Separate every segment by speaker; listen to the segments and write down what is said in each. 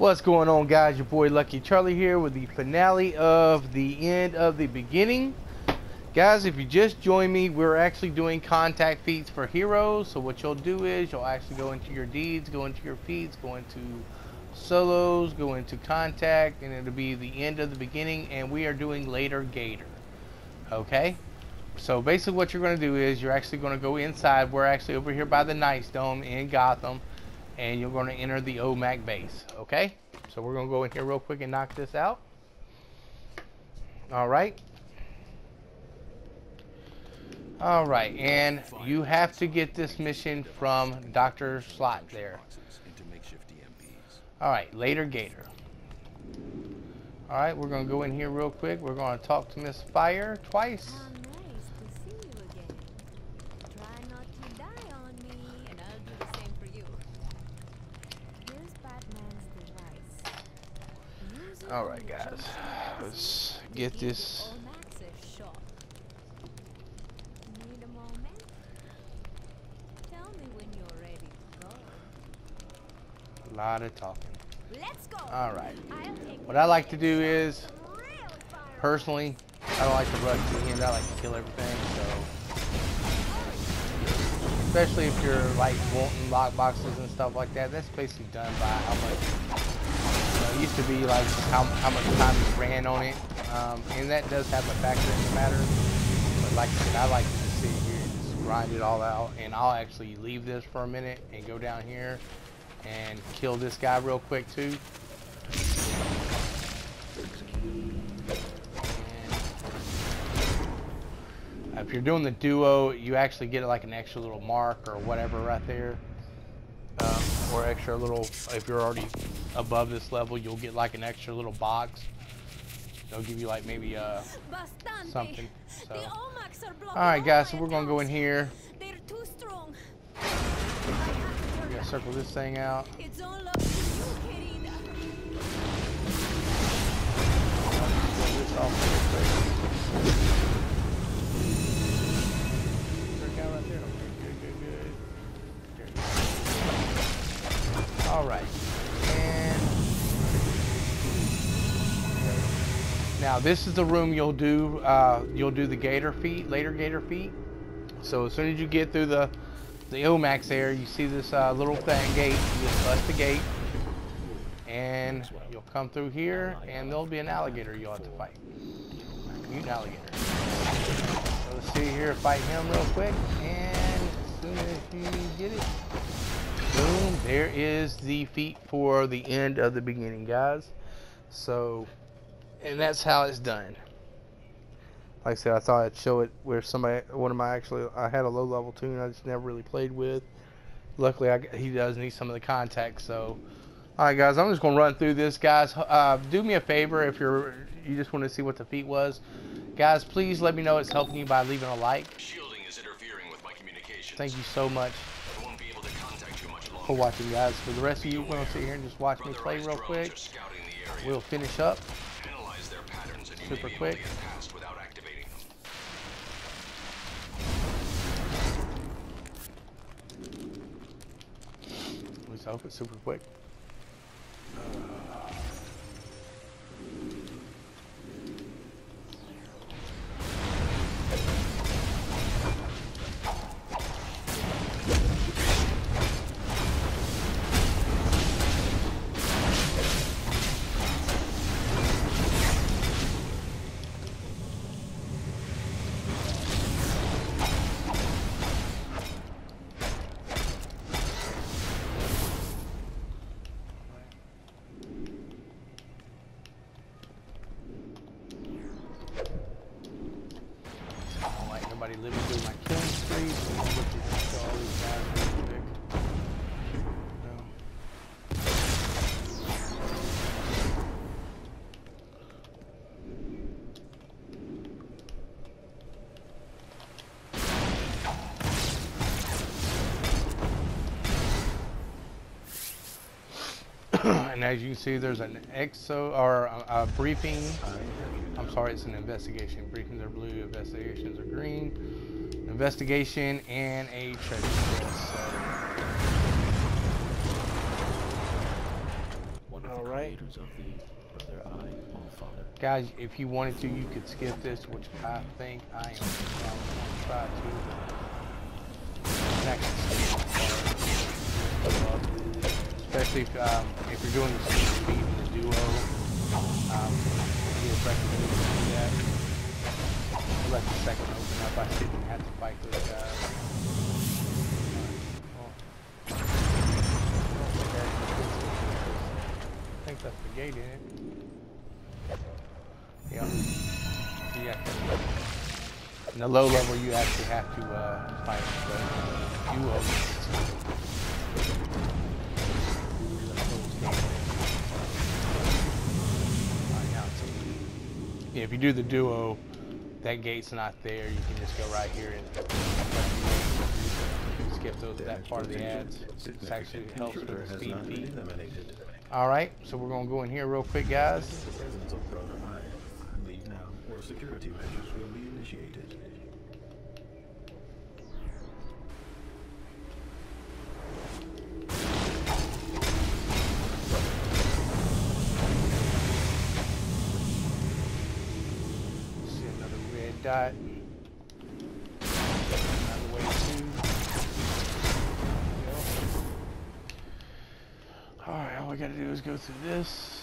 Speaker 1: What's going on guys? Your boy Lucky Charlie here with the finale of the end of the beginning. Guys, if you just joined me, we're actually doing contact feats for heroes. So what you'll do is you'll actually go into your deeds, go into your feats, go into solos, go into contact, and it'll be the end of the beginning, and we are doing later Gator. Okay? So basically what you're going to do is you're actually going to go inside. We're actually over here by the Nightstone in Gotham and you're going to enter the OMAC base. Okay? So we're going to go in here real quick and knock this out. All right. All right, and you have to get this mission from Dr. Slot there. All right, later Gator. All right, we're going to go in here real quick. We're going to talk to Misfire twice. Alright guys, let's get this. A lot of talking. Let's go. Alright. What I like to do is, personally, I don't like to rush to the end. I like to kill everything, so. Especially if you're like wanting lock boxes and stuff like that. That's basically done by how much used to be like how, how much time you ran on it, um, and that does have a factor in the matter. But like I said, I like to sit here and just grind it all out, and I'll actually leave this for a minute and go down here and kill this guy real quick too. If you're doing the duo, you actually get like an extra little mark or whatever right there. Um, or extra little, if you're already above this level, you'll get like an extra little box. They'll give you like maybe uh, something. So. Alright guys, so we're gonna go in here. We gotta circle this thing out. This this is the room you'll do uh, you'll do the gator feat, later gator feat. So as soon as you get through the the OMACs there, you see this uh, little thing gate. You just bust the gate, and you'll come through here, and there'll be an alligator you'll have to fight. Mutant alligator. So let's see here, fight him real quick, and as soon as you get it. Boom, there is the feat for the end of the beginning, guys. So, and that's how it's done. Like I said, I thought I'd show it where somebody, one of my actually, I had a low level tune I just never really played with. Luckily, I, he does need some of the contacts, so. Alright guys, I'm just going to run through this, guys. Uh, do me a favor if you're you just want to see what the feat was. Guys, please let me know it's helping you by leaving a like. Thank you so much for watching, guys. For the rest of you, we're going to sit here and just watch me play real quick. We'll finish up super quick. Let's hope it's super quick. living and as you can see, there's an exo or a, a briefing I'm sorry, it's an investigation. Briefings are blue, investigations are green. Investigation and a treasure chest. So. All right.
Speaker 2: creators of the Brother Eye Allfather.
Speaker 1: Guys, if you wanted to, you could skip this, which I think I am going to try to. Especially if, um, if you're doing the speed and the duo, um, recommended to do that. Let the second open up. I didn't have to fight guys. Alright. I think that's the gate in it. Yeah. Yeah. In the low level, you actually have to uh, fight the duo. Yeah, if you do the duo, that gate's not there. You can just go right here and skip those that part of the ads. It actually helps with the speed feed. All right, so we're gonna go in here real quick, guys.
Speaker 2: The presence of Brother Eye. Leave now, or security measures will be initiated.
Speaker 1: To. All we gotta do is go through this.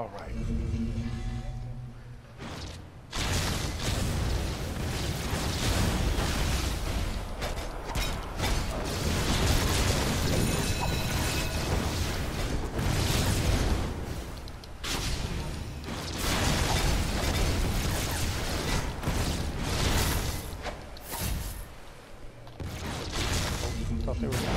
Speaker 1: All right. Thought they were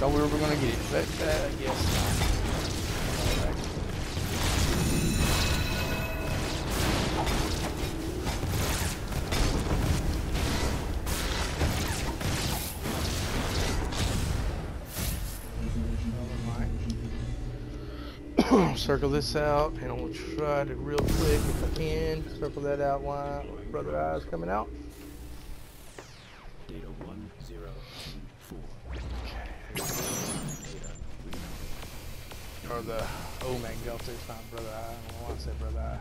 Speaker 1: thought we were gonna get it, but uh, I guess not. Circle this out. And I'll try to real quick if I can. Circle that out while brother eyes coming out or the omeg delta it's not brother eye. Don't know why I brother eye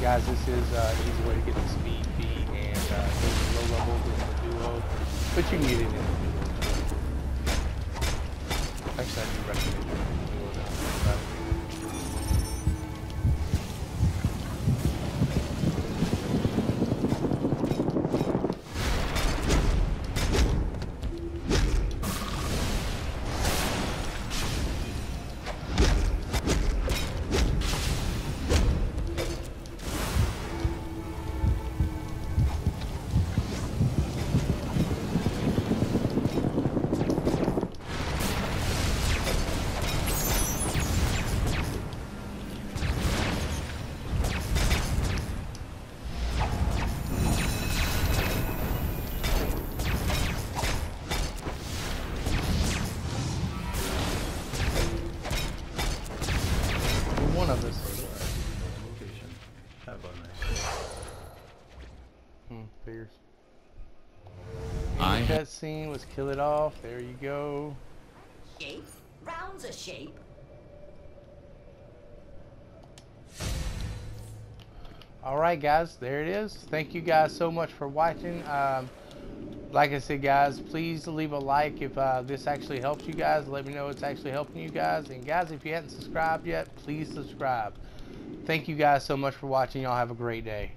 Speaker 1: guys this is uh, an easy way to get the speed feed and uh, go to low level in the duo but you can get it in the duo. Actually I do recommend you Cut scene, let's kill it off. There you go.
Speaker 3: Shape? Round's a shape.
Speaker 1: Alright guys, there it is. Thank you guys so much for watching. Um, like I said guys, please leave a like if uh, this actually helps you guys. Let me know it's actually helping you guys. And guys, if you haven't subscribed yet, please subscribe. Thank you guys so much for watching. Y'all have a great day.